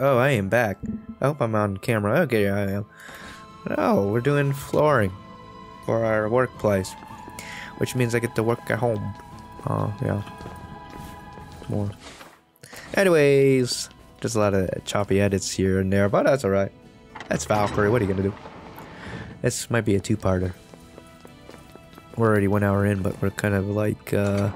Oh, I am back. I hope I'm on camera. Okay, I am. Oh, we're doing flooring for our workplace, which means I get to work at home. Oh, yeah. More. Anyways, just a lot of choppy edits here and there, but that's alright. That's Valkyrie. What are you gonna do? This might be a two-parter. We're already one hour in, but we're kind of like, uh...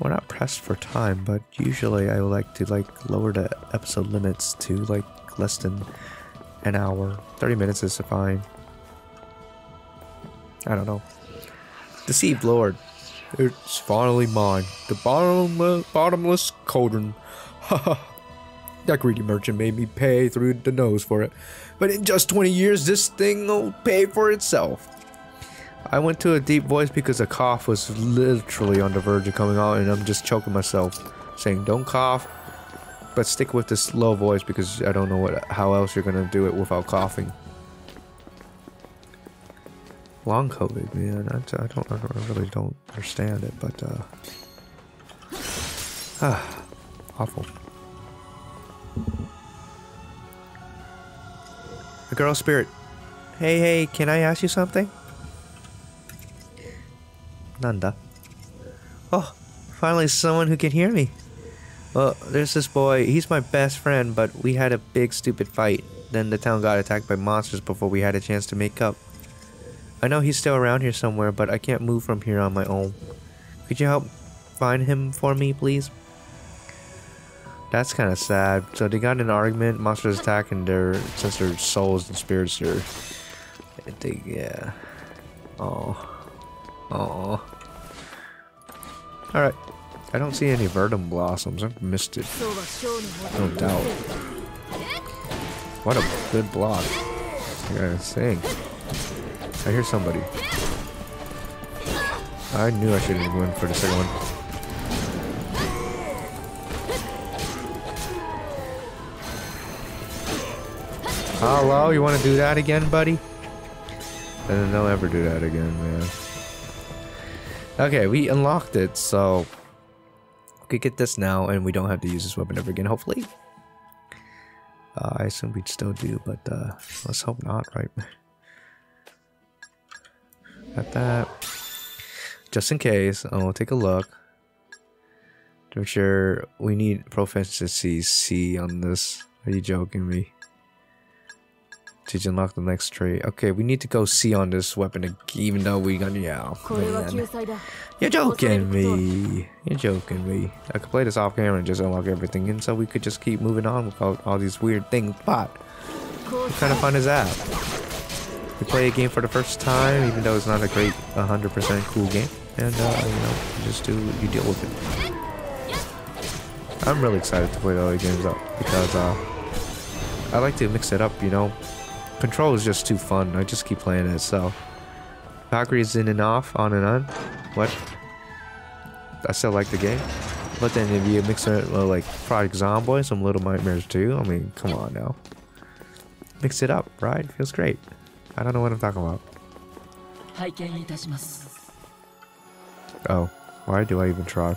We're not pressed for time, but usually I like to like lower the episode limits to like less than an hour. 30 minutes is fine. I don't know. Deceived Lord. It's finally mine. The bottomless, bottomless cauldron. That greedy merchant made me pay through the nose for it. But in just 20 years, this thing will pay for itself. I went to a deep voice because a cough was literally on the verge of coming out and I'm just choking myself saying don't cough but stick with this low voice because I don't know what how else you're gonna do it without coughing. Long COVID, man. I, I don't, I really don't understand it, but uh, ah, awful. A girl spirit. Hey, hey, can I ask you something? Nanda. Oh, finally someone who can hear me. Well, there's this boy. He's my best friend, but we had a big stupid fight. Then the town got attacked by monsters before we had a chance to make up. I know he's still around here somewhere, but I can't move from here on my own. Could you help find him for me, please? That's kind of sad. So they got in an argument, monsters attack, and their since their souls and spirits are, they yeah. Oh, oh. All right. I don't see any Verdant blossoms. I've missed it. No doubt. What a good block. I gotta sing. I hear somebody. I knew I should have went for the second one. Hello, you want to do that again, buddy? And they'll ever do that again, man. Okay, we unlocked it, so we could get this now, and we don't have to use this weapon ever again, hopefully. Uh, I assume we'd still do, but uh, let's hope not, right? Got that. Just in case, I'll take a look. To make sure we need proficiency C on this. Are you joking me? To unlock the next tree. Okay, we need to go see on this weapon even though we got yeah. Man. You're joking me. You're joking me. I could play this off camera and just unlock everything and so we could just keep moving on without all these weird things. But what kind of fun is that? We play a game for the first time, even though it's not a great 100% cool game. And, uh, you know, you just do, you deal with it. I'm really excited to play the other games up because, uh, I like to mix it up, you know. Control is just too fun. I just keep playing it, so. Valkyrie's in and off, on and on. What? I still like the game. But then if you mix it with uh, like Project Zomboid, some Little Nightmares too, I mean, come on now. Mix it up, right? Feels great. I don't know what I'm talking about. Oh, why do I even try?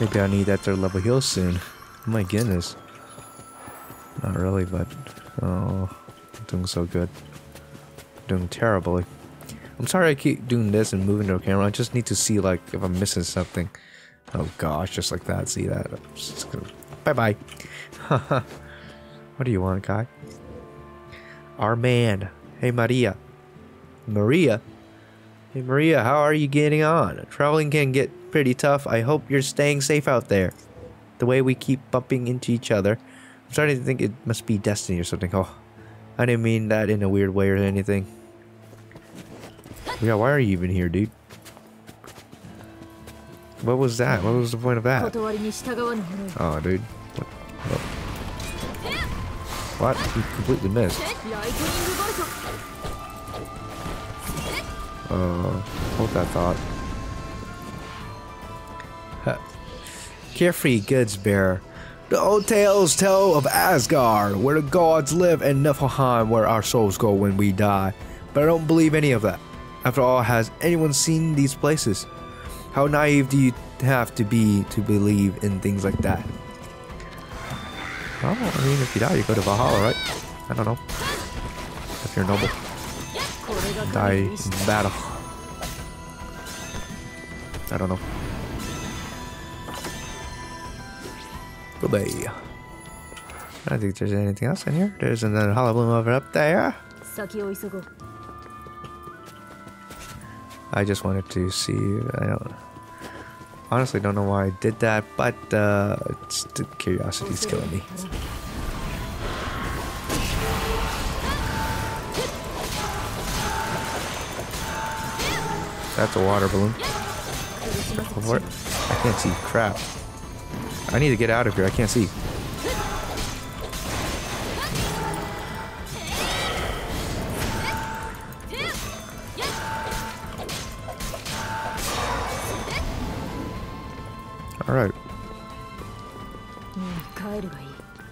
Maybe I need that third level heal soon. Oh my goodness. Not really, but oh, I'm doing so good. doing terribly. I'm sorry I keep doing this and moving the camera. I just need to see like if I'm missing something. Oh gosh, just like that. See that? Bye bye. what do you want, guy? Our man. Hey Maria. Maria. Hey, Maria, how are you getting on? Traveling can get pretty tough. I hope you're staying safe out there. The way we keep bumping into each other. I'm starting to think it must be destiny or something. Oh, I didn't mean that in a weird way or anything. Yeah, why are you even here, dude? What was that? What was the point of that? Oh, dude. What? You completely missed. Uh, hold that thought. Carefree goods bear. The old tales tell of Asgard, where the gods live, and Niflheim, where our souls go when we die. But I don't believe any of that. After all, has anyone seen these places? How naive do you have to be to believe in things like that? Oh, I mean, if you die, you go to Valhalla, right? I don't know. If you're noble die in battle. I don't know. Goodbye. I don't think there's anything else in here. There's another hollow bloom over up there. I just wanted to see. I don't honestly don't know why I did that, but uh, it's, the curiosity's killing me. That's a water balloon. What? I can't see. Crap. I need to get out of here. I can't see. Alright.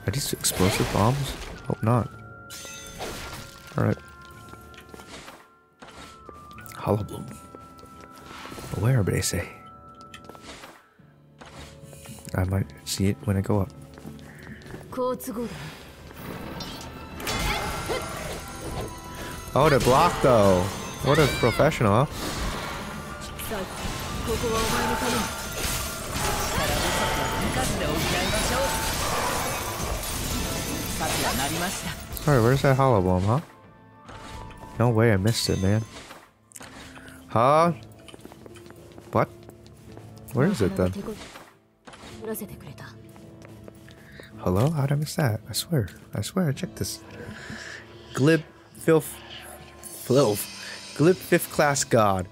Are these explosive bombs? Hope not. Alright. Hollow bloom. Where? but they say. I might see it when I go up. Oh, the block though. What a professional. Alright, where's that hollow bomb, huh? No way, I missed it, man. Huh? Where is it then? Hello? How'd I miss that? I swear. I swear. Check this. Glib filth. Filth. Glib fifth class god.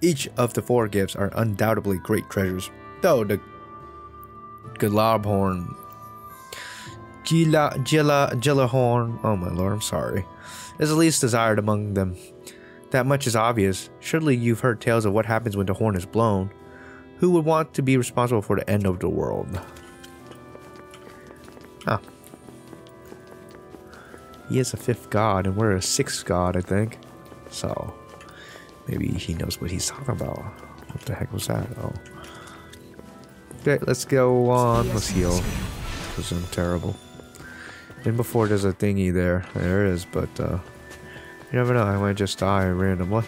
Each of the four gifts are undoubtedly great treasures, though the Globhorn, Gila, Gila, horn oh my lord, I'm sorry, is the least desired among them. That much is obvious. Surely you've heard tales of what happens when the horn is blown. Who would want to be responsible for the end of the world? Ah. He is a fifth god, and we're a sixth god, I think. So, maybe he knows what he's talking about. What the heck was that? Oh. Okay, let's go on. Let's heal. This was terrible. And before there's a thingy there. There it is, but, uh, you never know. I might just die randomly.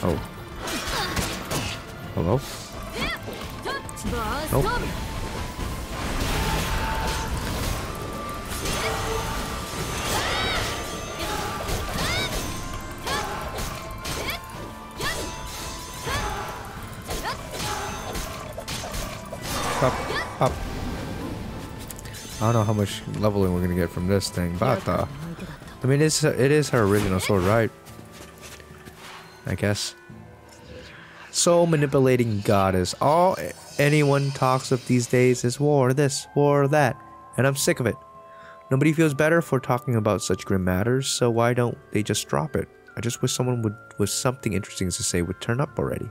Oh. Hello? Nope. Up, up. I don't know how much leveling we're gonna get from this thing, but uh, I mean, it's it is her original sword, right? guess. So manipulating goddess. All anyone talks of these days is war this, war that, and I'm sick of it. Nobody feels better for talking about such grim matters, so why don't they just drop it? I just wish someone would, with something interesting to say would turn up already.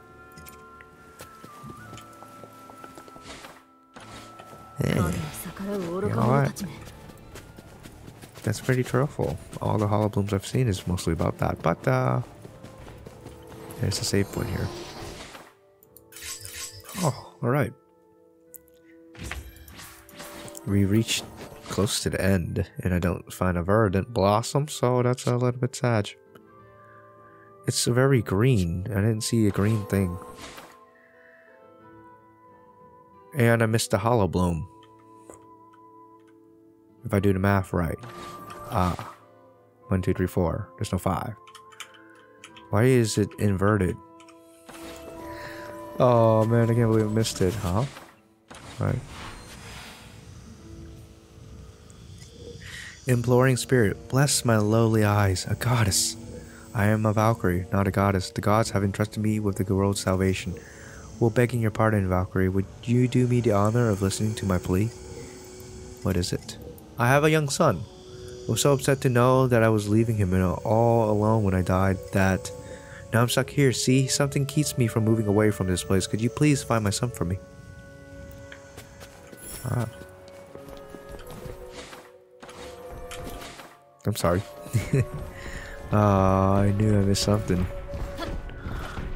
That's pretty truthful. All the hollow blooms I've seen is mostly about that, but uh, there's a save point here. Oh, alright. We reached close to the end, and I don't find a verdant blossom, so that's a little bit sad. It's very green. I didn't see a green thing. And I missed the hollow bloom. If I do the math right. Ah. One, two, three, four. There's no five. Why is it inverted? Oh man, I can't believe I missed it, huh? Right. Imploring spirit, bless my lowly eyes, a goddess. I am a Valkyrie, not a goddess. The gods have entrusted me with the world's salvation. Well, begging your pardon, Valkyrie, would you do me the honor of listening to my plea? What is it? I have a young son. I was so upset to know that I was leaving him all alone when I died that now I'm stuck here, see? Something keeps me from moving away from this place. Could you please find my son for me? Ah. I'm sorry. uh, I knew I missed something.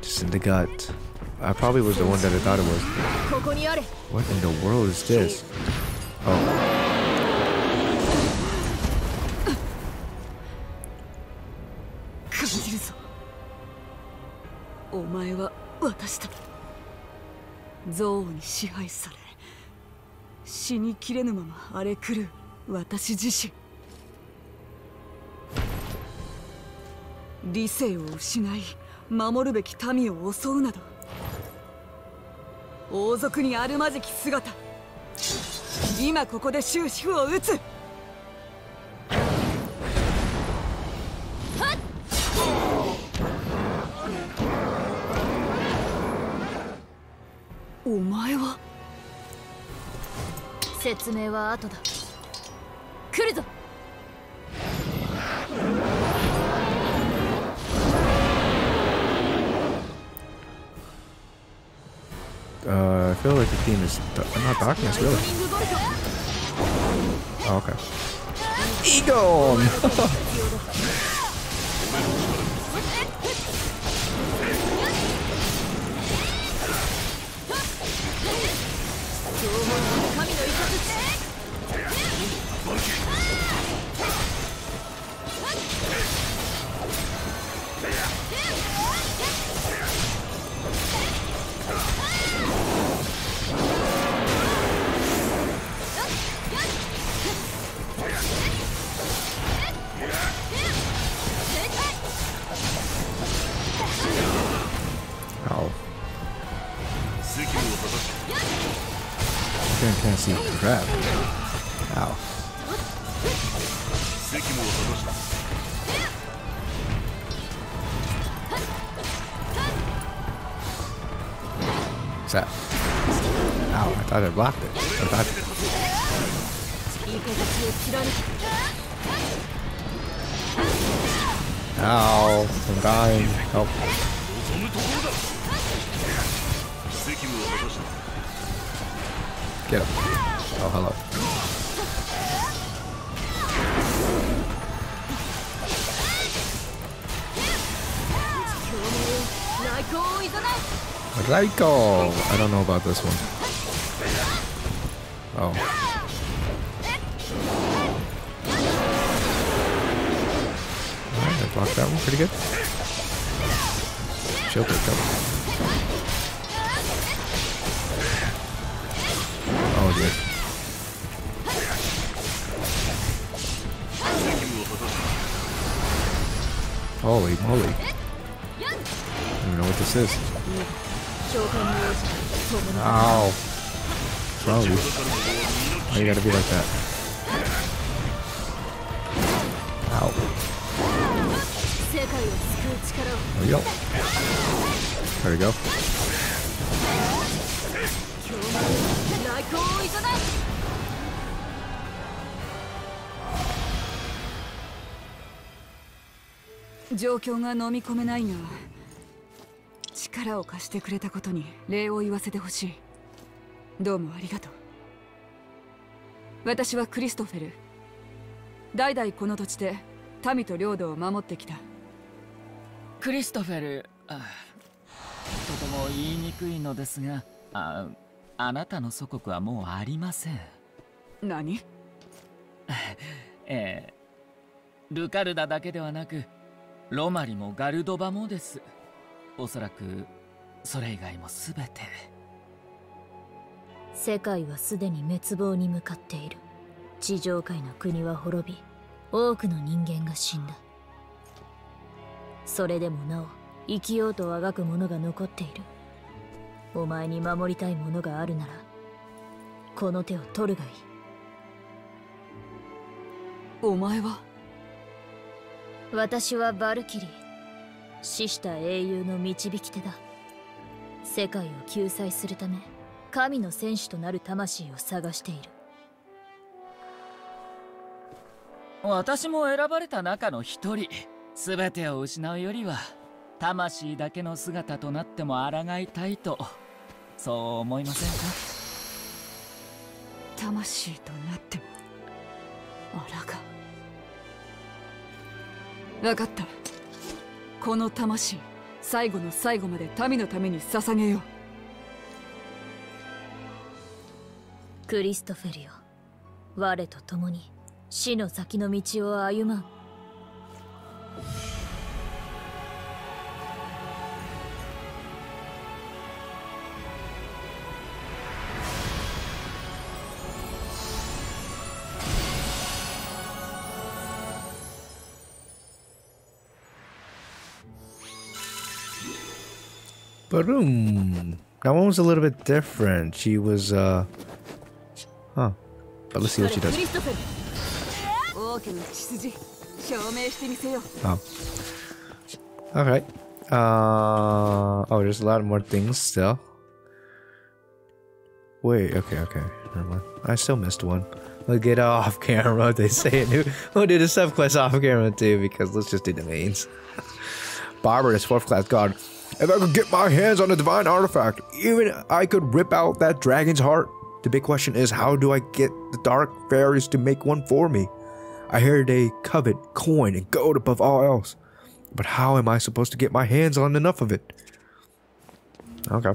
Just in the gut. I probably was the one that I thought it was. What in the world is this? Oh. 前は私だ。憎悪に支配され死にきれぬまま荒れ狂う私自身。理性を失い守るべき民を襲うなど王族にあるまじき姿。今ここで終止符を打つ。お前は説明は後だ来るぞ Uh, I feel like the theme is da- not darkness, really. Oh, okay. Egon! 縄文の神の遺殺オ Ow. Can't, can't see crap. Ow. What's that? Ow, I thought I blocked it. I thought Ow, I'm dying. Help. Get him. Hello. Raiko! I don't know about this one. Oh. Alright, I blocked that one pretty good. Shield break up. Oh dear. Holy moly. I don't even know what this is. Ow. Probably. Why you gotta be like that? Ow. There we go. There we go. 状況が飲み込めないが力を貸してくれたことに礼を言わせてほしい。どうもありがとう。私はクリストフェル。代々この土地で民と領土を守ってきた。クリストフェルあとても言いにくいのですがああなたの祖国はもうありません。何？ええ。ルカルダだけではなくロマリもガルドバもです。おそらくそれ以外も全て。世界はすでに滅亡に向かっている。地上界の国は滅び多くの人間が死んだ。それでもなお生きようとあがく者が残っている。お前に守りたいものがあるならこの手を取るがいい。お前は私はバルキリー。死した英雄の導き手だ。世界を救済するため神の戦士となる魂を探している。私も選ばれた中の一人。全てを失うよりは魂だけの姿となっても抗いたいと。そう思いませんか？魂となってもあらが分かった。この魂最後の最後まで民のために捧げよう。クリストフェルよ我と共に死の先の道を歩まん Boom. Um, that one was a little bit different. She was, uh... Huh. But let's see what she does. Oh. Alright. Uh... Oh, there's a lot more things still. Wait, okay, okay. Never mind. I still missed one. We'll get off camera, they say it. We'll do the sub class off camera too, because let's just do the mains. Barber is fourth class guard. If I could get my hands on a divine artifact, even I could rip out that dragon's heart. The big question is how do I get the dark fairies to make one for me? I hear they covet coin and gold above all else. But how am I supposed to get my hands on enough of it? Okay.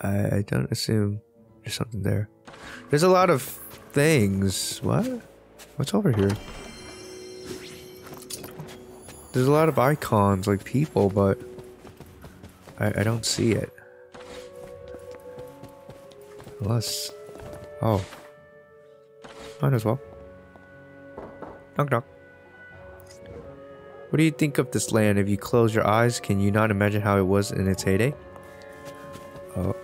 I, I don't assume there's something there. There's a lot of things. What? What's over here? There's a lot of icons, like people, but I, I don't see it. Unless. Oh. Might as well. Knock knock. What do you think of this land? If you close your eyes, can you not imagine how it was in its heyday? Oh.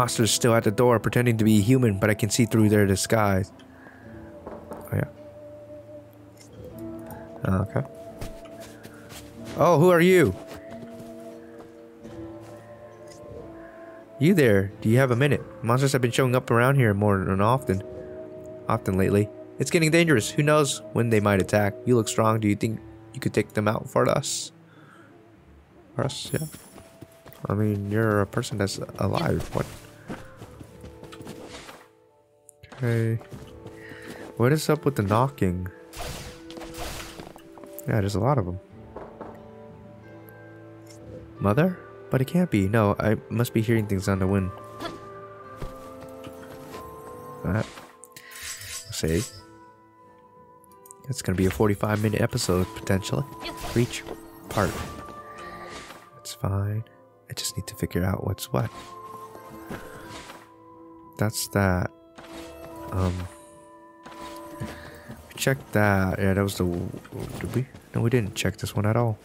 That monster's still at the door, pretending to be human, but I can see through their disguise. Oh, yeah. Okay. Oh, who are you? You there? Do you have a minute? Monsters have been showing up around here more than often. Often lately. It's getting dangerous. Who knows when they might attack? You look strong. Do you think you could take them out for us? For us, yeah. I mean, you're a person that's alive. What? Okay. What is up with the knocking? Yeah, there's a lot of them. Mother? But it can't be. No, I must be hearing things on the wind. That. See? It's gonna be a 45 minute episode, potentially. For each part. That's fine. I just need to figure out what's what. That's that. Um. We checked that. Yeah, that was the. Did we? No, we didn't check this one at all.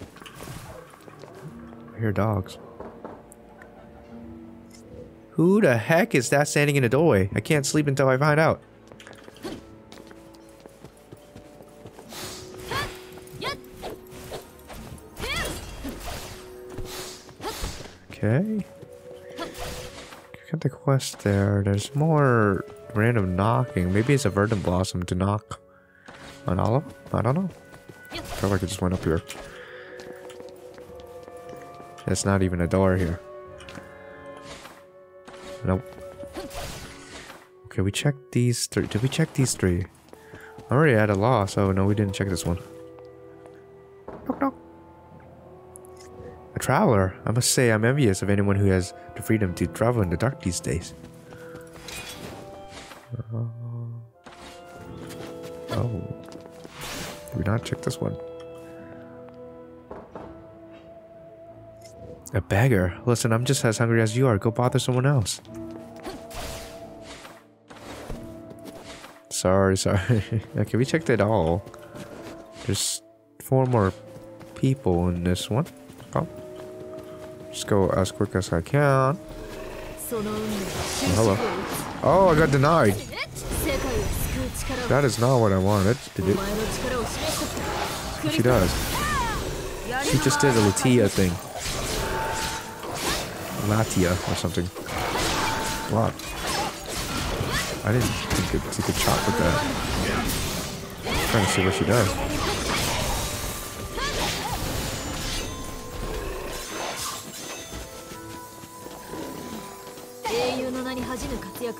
I hear dogs. Who the heck is that standing in the doorway? I can't sleep until I find out. The quest there. There's more random knocking. Maybe it's a verdant blossom to knock on all of them? I don't know. Feel like it just went up here. It's not even a door here. Nope. Okay, we checked these three. Did we check these three? I'm already had a loss. Oh, no, we didn't check this one. Traveler. I must say I'm envious of anyone who has the freedom to travel in the dark these days. Uh, oh. Did we not check this one? A beggar? Listen, I'm just as hungry as you are. Go bother someone else. Sorry, sorry. okay, we checked it all. There's four more people in this one. Oh. Just go as quick as I can. Oh, hello. Oh, I got denied. That is not what I wanted to do. She does. She just did a Latia thing. Latia or something. Block. I didn't think it, she could chop with that. I'm trying to see what she does.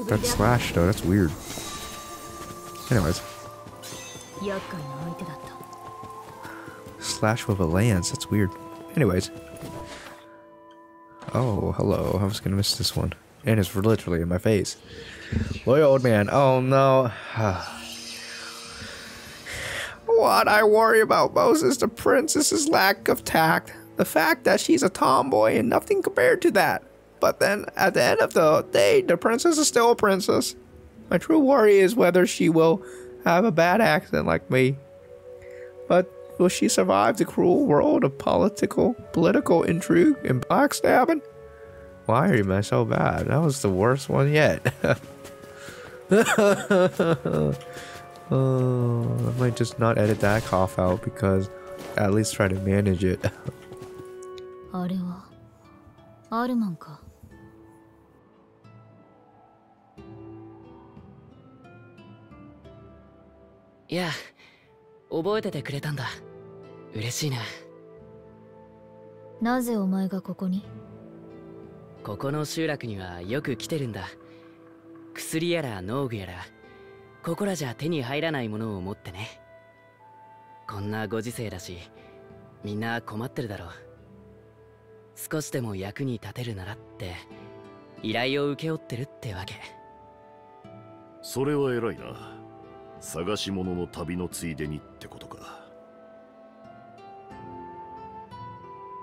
that slash, though. That's weird. Anyways. Slash with a lance. That's weird. Anyways. Oh, hello. I was going to miss this one. And it's literally in my face. Loyal old man. Oh, no. what I worry about most is the princess's lack of tact. The fact that she's a tomboy and nothing compared to that. But then at the end of the day, the princess is still a princess. My true worry is whether she will have a bad accent like me. But will she survive the cruel world of political political intrigue and backstabbing? Why are you so bad? That was the worst one yet. oh, I might just not edit that cough out because at least try to manage it. あれはアルマンか いや覚えててくれたんだ。嬉しいな。なぜお前がここに？ここの集落にはよく来てるんだ。薬やら農具やらここらじゃ手に入らないものを持ってね。こんなご時世だしみんな困ってるだろう。少しでも役に立てるならって依頼を請け負ってるってわけ。それは偉いな探し物の旅のついでにってことか。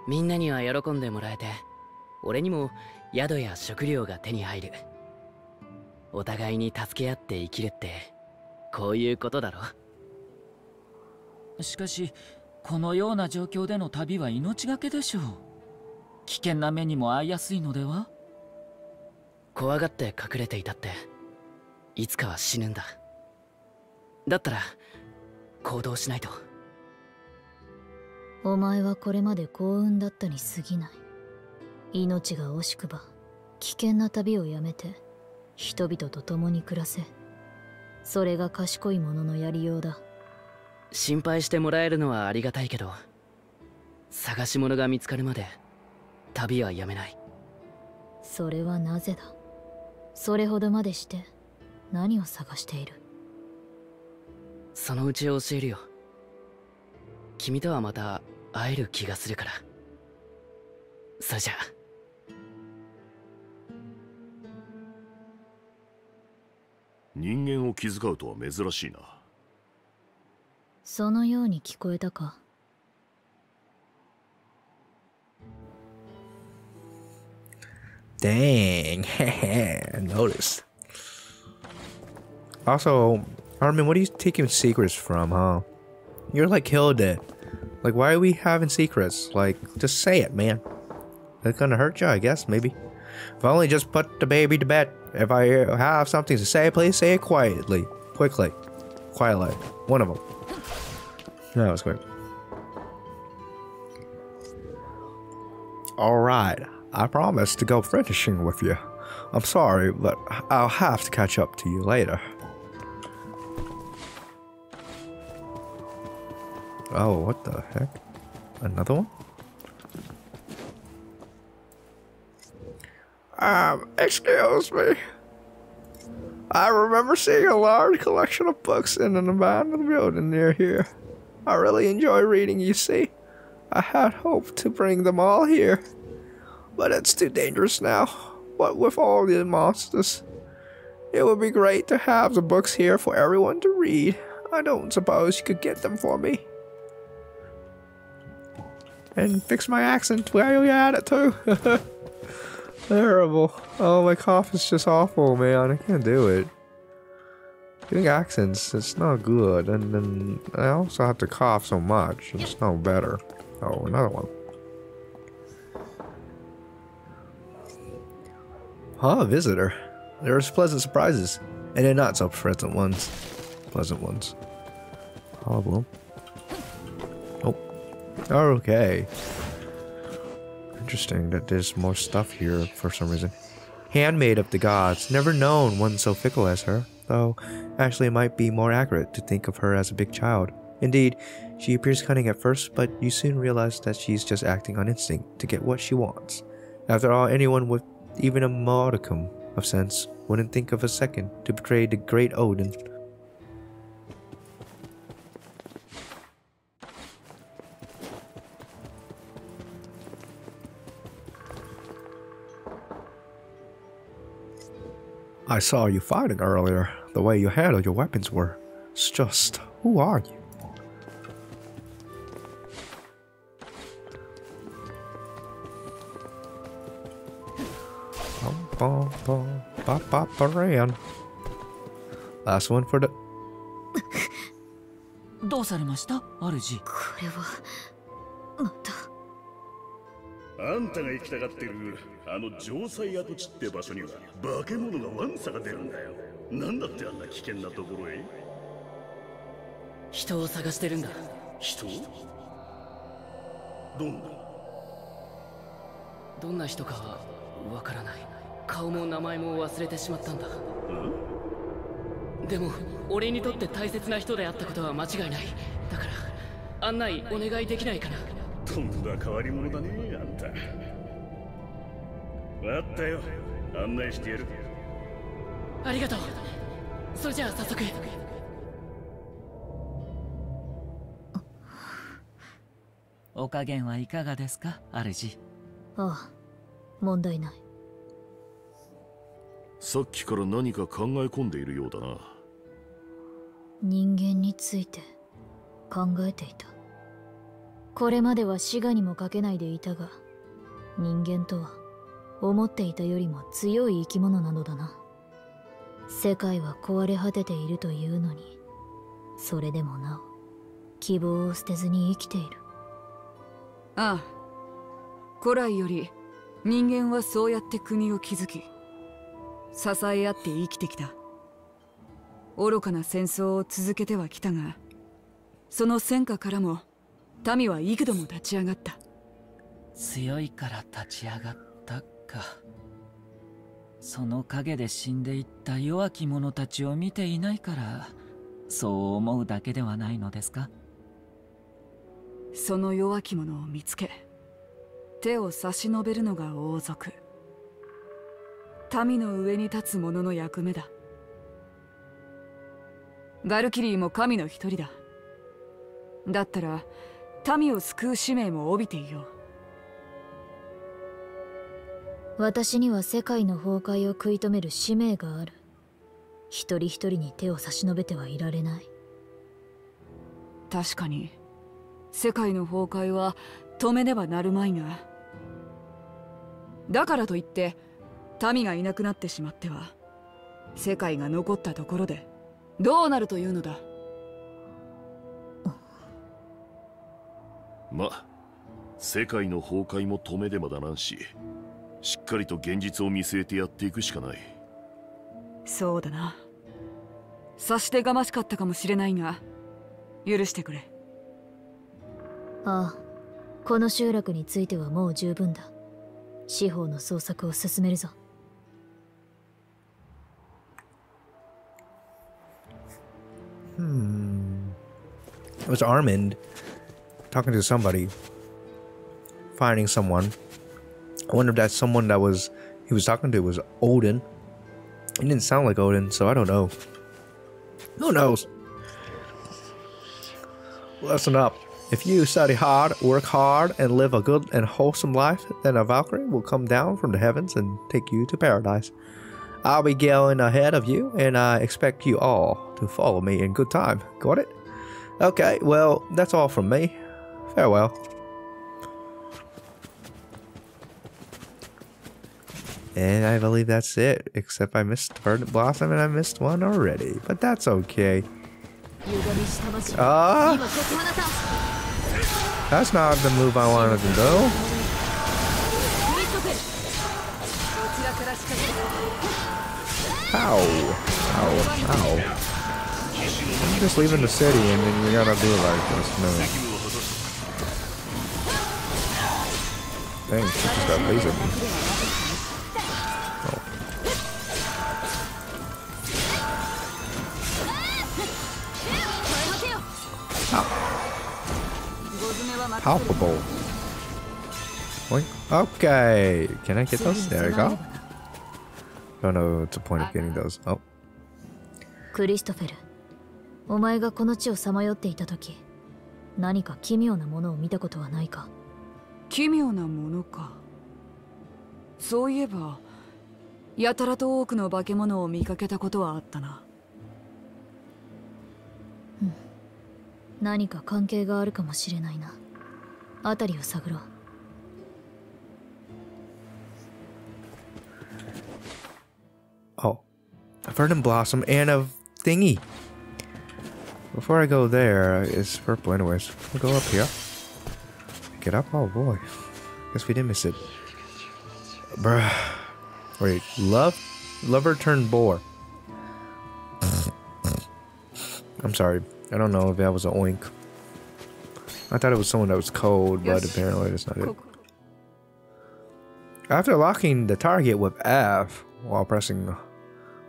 みんなには喜んでもらえて俺にも宿や食料が手に入る。お互いに助け合って生きるってこういうことだろ。しかしこのような状況での旅は命がけでしょう。危険な目にも遭いやすいのでは？怖がって隠れていたっていつかは死ぬんだだったら行動しないと。お前はこれまで幸運だったに過ぎない。命が惜しくば危険な旅をやめて人々と共に暮らせ。それが賢い者のやりようだ。心配してもらえるのはありがたいけど探し物が見つかるまで旅はやめない。それはなぜだ？それほどまでして何を探している？そのうち教えるよ。君とはまた会える気がするから。それじゃ。あ人間を気遣うとは珍しいな。そのように聞こえたか。Dang, noticed. Also, Armand, what are you taking secrets from, huh? You're like Hilda. Like, why are we having secrets? Like, just say it, man. It's gonna hurt you, I guess, maybe. If I only just put the baby to bed. If I have something to say, please say it quietly. Quickly. Quietly. One of them. That was quick. Alright, I promise to go finishing with you. I'm sorry, but I'll have to catch up to you later. Oh, what the heck? Another one? Um, excuse me. I remember seeing a large collection of books in an abandoned building near here. I really enjoy reading, you see. I had hoped to bring them all here. But it's too dangerous now. What with all the monsters? It would be great to have the books here for everyone to read. I don't suppose you could get them for me. And fix my accent while you at it too. Terrible. Oh, my cough is just awful, man. I can't do it. Getting accents, it's not good. And then I also have to cough so much. It's no better. Oh, another one. Huh, visitor. There's pleasant surprises. And then not so pleasant ones. Pleasant ones. Hollow Oh. Okay. Interesting that there's more stuff here for some reason. Handmaid of the gods, never known one so fickle as her, though actually it might be more accurate to think of her as a big child. Indeed, she appears cunning at first, but you soon realize that she's just acting on instinct to get what she wants. After all, anyone with even a modicum of sense wouldn't think of a second to betray the great Odin. I saw you fighting earlier. The way you handled your weapons were. It's just, who are you? Bum, bum, bum, ba, ba, ba, ran. Last one for the. どうされました主これはまた あんたが行きたがってるあの城塞跡地って場所には化け物がワンサが出るんだよ。なんだってあんな危険なところへ？人を探してるんだ。人？どんな？どんな人かはわからない。顔も名前も忘れてしまったんだ。でも俺にとって大切な人であったことは間違いない。だから案内お願いできないかなとんだ変わり者だねあんた。わったよ。案内してやる。ありがとう。それじゃあ早速。お加減はいかがですか主ああ問題ない。さっきから何か考え込んでいるようだな。人間について考えていたこれまでは死餓にもかけないでいたが人間とは思っていたよりも強い生き物なのだな。世界は壊れ果てているというのにそれでもなお希望を捨てずに生きている。ああ。古来より人間はそうやって国を築き支え合って生きてきた。愚かな戦争を続けてはきたがその戦火からも民は幾度も立ち上がった。強いから立ち上がったか。その陰で死んでいった弱き者たちを見ていないからそう思うだけではないのですか？その弱き者を見つけ手を差し伸べるのが王族。民の上に立つ者の役目だ。ガルキリーも神の一人だ。だったら民を救う使命も帯びていよう。私には世界の崩壊を食い止める使命がある。一人一人に手を差し伸べてはいられない。確かに世界の崩壊は止めねばなるまいが。だからといって民がいなくなってしまっては世界が残ったところでどうなるというのだま世界の崩壊も止めでまだなんししっかりと現実を見据えてやっていくしかない。そうだな。察してがましかったかもしれないが許してくれ。ああこの集落についてはもう十分だ。司法の捜索を進めるぞ。Hmm. It was Armand talking to somebody, finding someone. I wonder if that someone that was he was talking to was Odin. He didn't sound like Odin, so I don't know. Who knows? Listen up. If you study hard, work hard, and live a good and wholesome life, then a Valkyrie will come down from the heavens and take you to paradise. I'll be going ahead of you, and I expect you all to follow me in good time. Got it? Okay, well, that's all from me. Farewell. And I believe that's it, except I missed Verdant Blossom and I missed one already, but that's okay. Ah! Uh, that's not the move I wanted to do. Ow. Ow. Ow. I'm just leaving the city and then we gotta do it like this. No. Dang, she just got lasered me. Palpable. Boink. Okay. Can I get those? There we go. Don't know what's the point of getting those. Oh. クリストフェルお前がこの地をさまよっていた時何か奇妙なものを見たことはないか 奇妙なものかそういえばやたらと多くの化け物を見かけたことはあったな何か関係があるかもしれないな辺りを探ろう Oh. A verdant blossom and a thingy. Before I go there, it's purple anyways. We'll go up here. It up. Oh boy. Guess we did miss it. Bruh. Wait, love? Lover turned boar. I'm sorry. I don't know if that was an oink. I thought it was someone that was cold, but apparently that's not it. After locking the target with F while pressing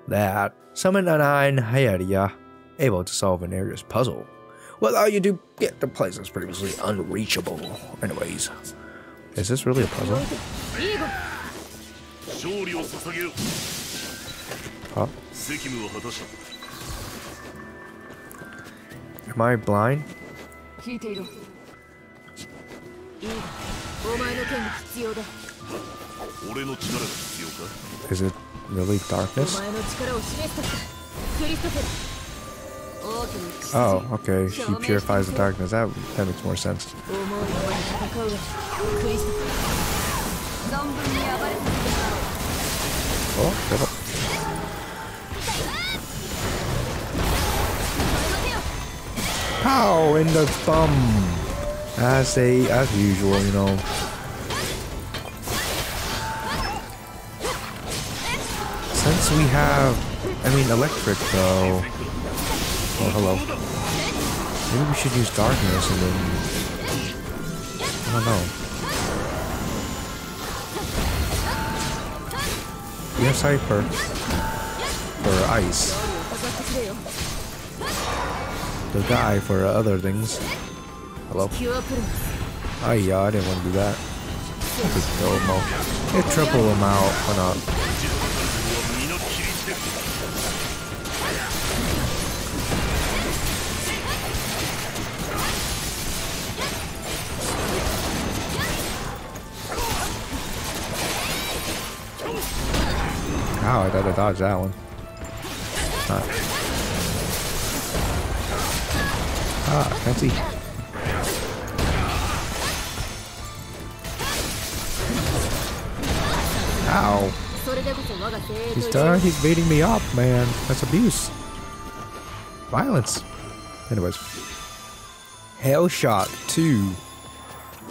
that, summon a nine area, able to solve an area's puzzle. Without you do get to places previously unreachable. Anyways, is this really a puzzle? Huh? Am I blind? Is it really darkness? Oh, okay. He purifies the darkness. That that makes more sense. Oh, shut up. Pow in the thumb. As they as usual, you know. Since we have I mean electric though. Oh, hello. Maybe we should use darkness and then... I don't know. We have Cipher. For ice. The guy for other things. Hello. Oh yeah, I didn't want to do that. Him. It triple him out. Why not? Wow, I gotta dodge that one. Ah, ah fancy. Ow. He's done. He's beating me up, man. That's abuse. Violence. Anyways. Hell Shot 2.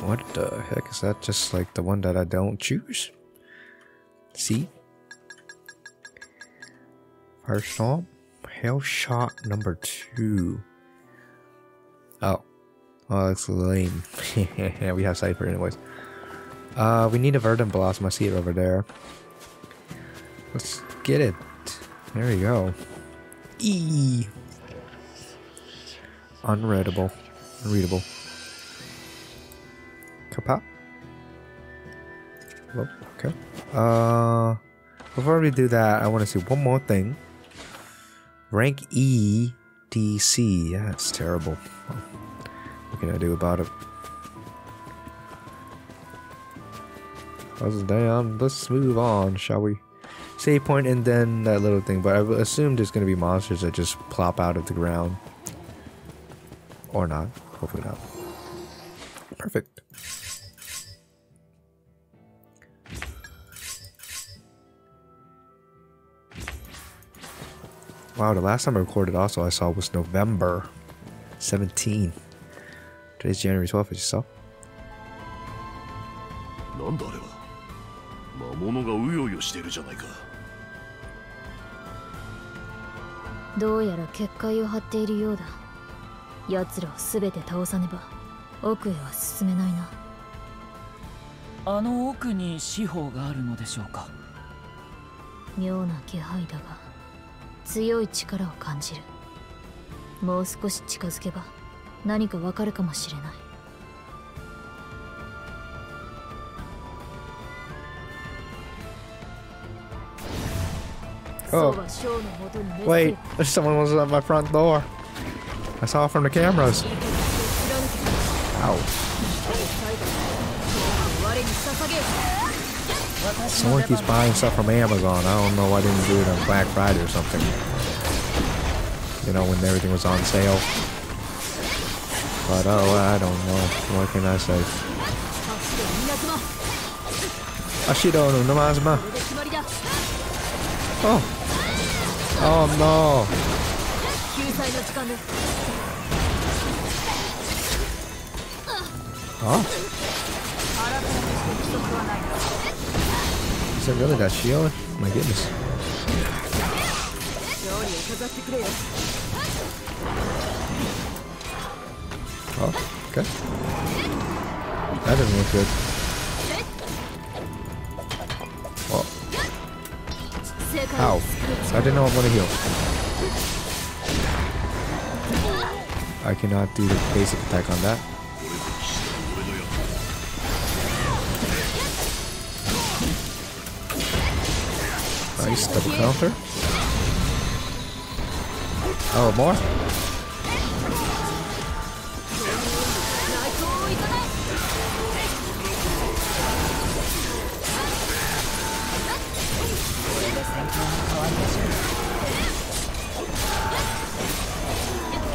What the heck is that? Just like the one that I don't choose? See? First Storm. Hellshot number 2. Oh. Oh, that's lame. we have Cipher anyways. Uh, we need a Verdant Blossom. I see it over there. Let's get it. There we go. E. Unreadable. Unreadable. Kapap. Oh, okay. Uh, before we do that, I want to see one more thing. Rank E DC. Yeah, it's terrible. What can I do about it? Let's. Let's move on, shall we? Save point and then that little thing, but I've assumed it's gonna be monsters that just plop out of the ground. Or not. Hopefully not. Perfect. Wow, the last time I recorded also I saw was November 17. Today's January 12th, as you saw. なんだあれは魔物がうようよしているじゃないかどうやら結界を張っているようだ奴らを全て倒さねば奥へは進めないなあの奥に司法があるのでしょうか妙な気配だが強い力を感じるもう少し近づけば何かわかるかもしれない Oh. Wait, there's someone was at my front door. I saw from the cameras. Ow. Someone keeps buying stuff from Amazon. I don't know why I didn't do it on Black Friday or something. You know, when everything was on sale. But, oh, I don't know. What can I say? Ashido no Namazuma. Oh. Oh, no. Huh? Is it really that shield? My goodness. Oh, okay. That doesn't look good. Oh. Ow. I didn't know I'm gonna heal. I cannot do the basic attack on that. Nice double counter. Oh, more?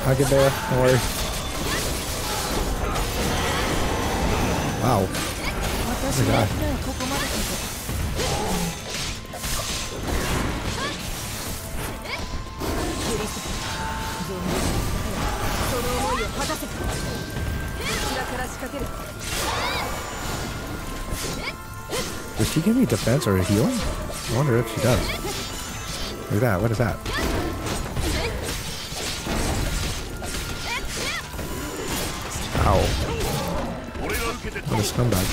I get there, don't worry. Wow. Oh my god. she give me defense or a heal? I wonder if she does. Look at that. What is that? Ow. What a scumbag.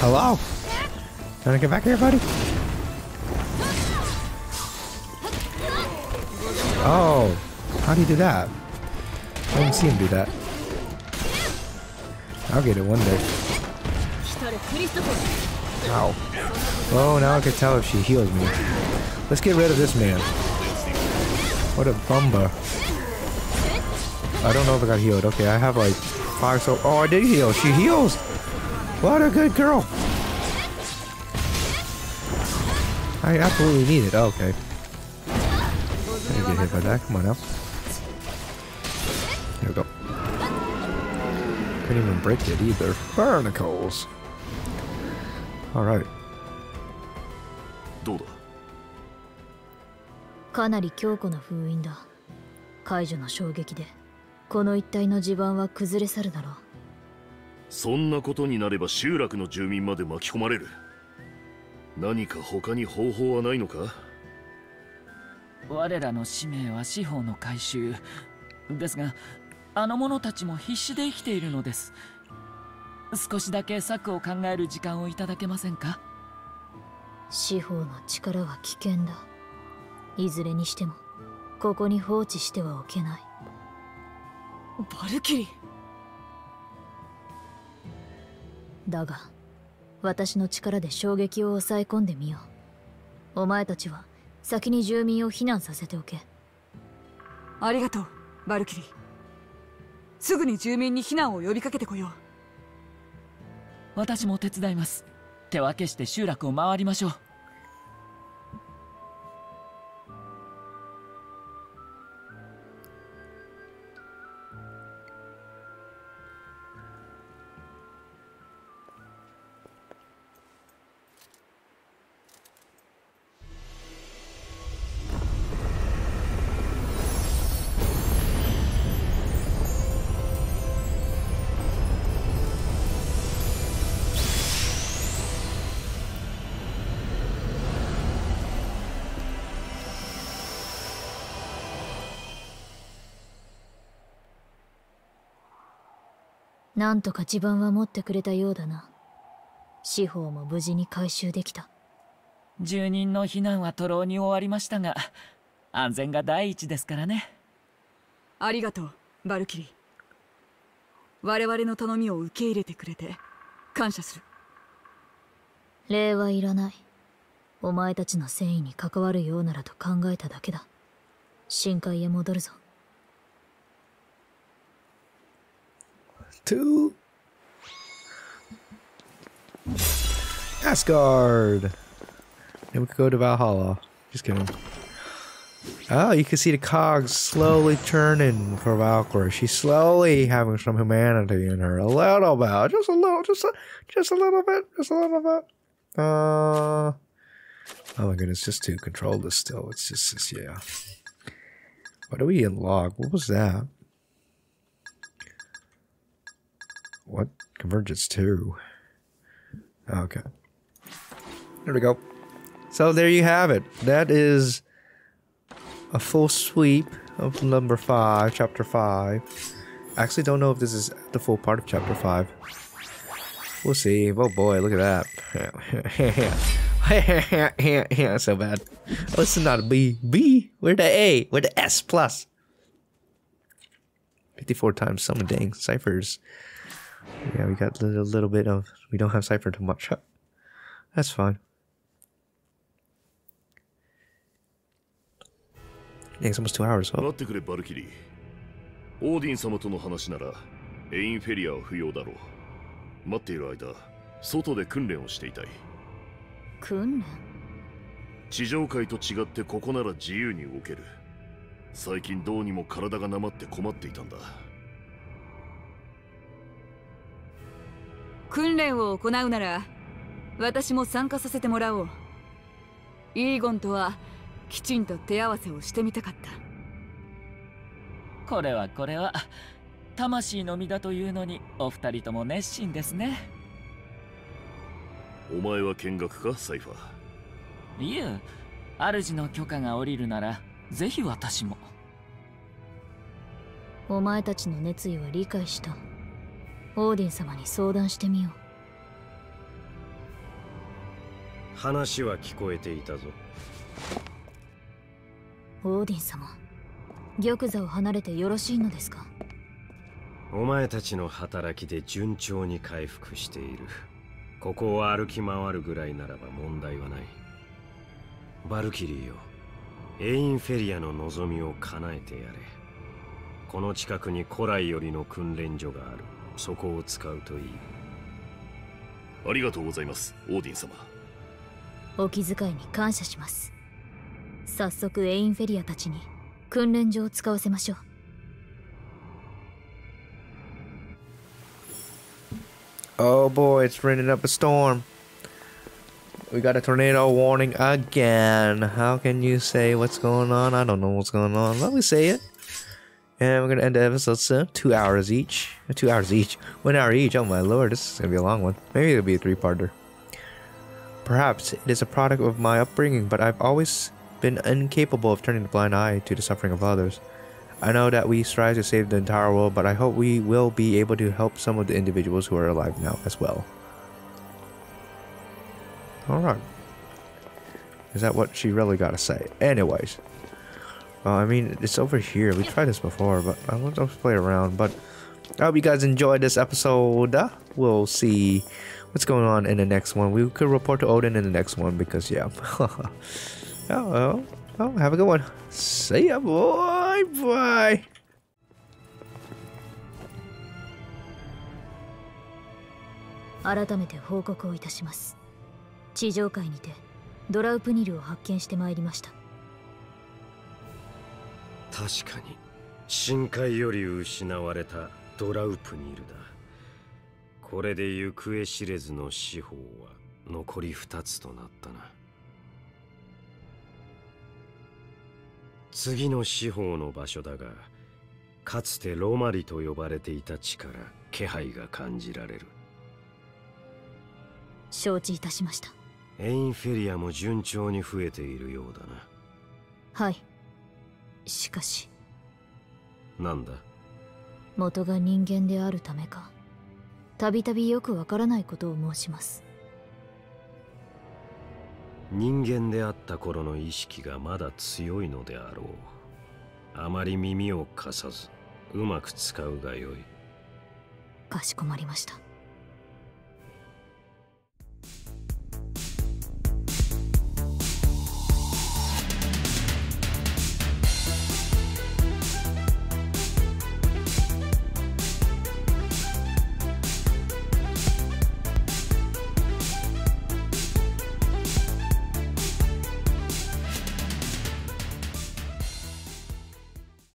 Hello? Can to get back here, buddy? Oh, how do you do that? I didn't see him do that. I'll get it one day. Ow. Oh, now I can tell if she heals me. Let's get rid of this man. What a bumba. I don't know if I got healed. Okay, I have like five so- Oh, I did heal. She heals. What a good girl. I absolutely need it. Oh, okay. there. Come on Couldn't even だ？かなり強固な封印だ。解除の衝撃で。この一帯の地盤は崩れ去るだろう。そんなことになれば集落の住民まで巻き込まれる。何か他に方法はないのか？我らの使命は司法の回収ですがあの者たちも必死で生きているのです。少しだけ策を考える時間をいただけませんか？司法の力は危険だ。いずれにしてもここに放置してはおけない。バルキリー！だが私の力で衝撃を抑え込んでみよう。お前たちは先に住民を避難させておけ。ありがとうバルキリー。すぐに住民に避難を呼びかけてこよう。私も手伝います。手分けして集落を回りましょうなんとか地盤は持ってくれたようだな。司法も無事に回収できた。住人の避難は徒労に終わりましたが安全が第一ですからね。ありがとうバルキリー。我々の頼みを受け入れてくれて感謝する。礼はいらない。お前たちの戦意に関わるようならと考えただけだ。深海へ戻るぞ to Asgard. Then we could go to Valhalla. Just kidding. Oh, you can see the cogs slowly turning for Valkyrie. She's slowly having some humanity in her. A little bit. Just a little. Just a, just a little bit. Just a little bit. Uh. Oh my goodness. Just to control this still. It's just, it's, yeah. What do we unlock? What was that? What? Convergence 2. Okay. There we go. So there you have it. That is a full sweep of number 5, chapter 5. I actually don't know if this is the full part of chapter 5. We'll see. Oh boy, look at that. so bad. Oh, it's not a B. B? Where the A? Where the S plus? 54 times some dang ciphers. Yeah, we got a little, little bit of. We don't have cipher too much. That's fine. Dang, it's almost two hours. 待 Oh, ってくれバルキリーオーディン様との話ならエインフェリアは不要だろう待っている間外で訓練をしていたい訓練？地上界と違ってここなら自由に動ける最近どうにも体がなまって困っていたんだ訓練を行うなら私も参加させてもらおう。イーゴンとはきちんと手合わせをしてみたかった。これはこれは魂の実だというのにお二人とも熱心ですね。お前は見学かサイファー？いえ主の許可が下りるならぜひ私も。お前たちの熱意は理解したオーディン様に相談してみよ話は聞こえていたぞ。うオーディン様玉座を離れてよろしいのですか？お前たちの働きで順調に回復している。ここを歩き回るぐらいならば問題はない。バルキリーよエインフェリアの望みを叶えてやれ。この近くに古来よりの訓練所があるそこを使うといいありがとうございますオーディン様お気遣いに感謝します早速エインフェリアたちに訓練所を使わせましょう oh boy, it's raining up a storm. We got a tornado warning again. How can you say what's going on? I don't know what's going on. Let me say it. And we're gonna end the episode soon. Two hours each. Two hours each. One hour each. Oh my lord, this is gonna be a long one. Maybe it'll be a three-parter. Perhaps it is a product of my upbringing, but I've always been incapable of turning a blind eye to the suffering of others. I know that we strive to save the entire world, but I hope we will be able to help some of the individuals who are alive now as well. Alright. Is that what she really got to say? Anyways. Well, I mean, it's over here. We tried this before, but I want to play around. But I hope you guys enjoyed this episode. Uh, We'll see what's going on in the next one. We could report to Odin in the next one because, yeah. oh, well, well, have a good one. See ya, boy. Bye. 改めて報告をいたします地上界にてドラウプニルを発見してまいりました 確かに。深海より失われたドラウプニルだ。これで行方知れずの司法は残り2つとなったな。次の司法の場所だがかつてロマリと呼ばれていた地から気配が感じられる。承知いたしました。エインフェリアも順調に増えているようだな。はいしかし。なんだ？元が人間であるためか。たびたびよくわからないことを申します。人間であった頃の意識がまだ強いのであろう。あまり耳を貸さずうまく使うがよい。かしこまりました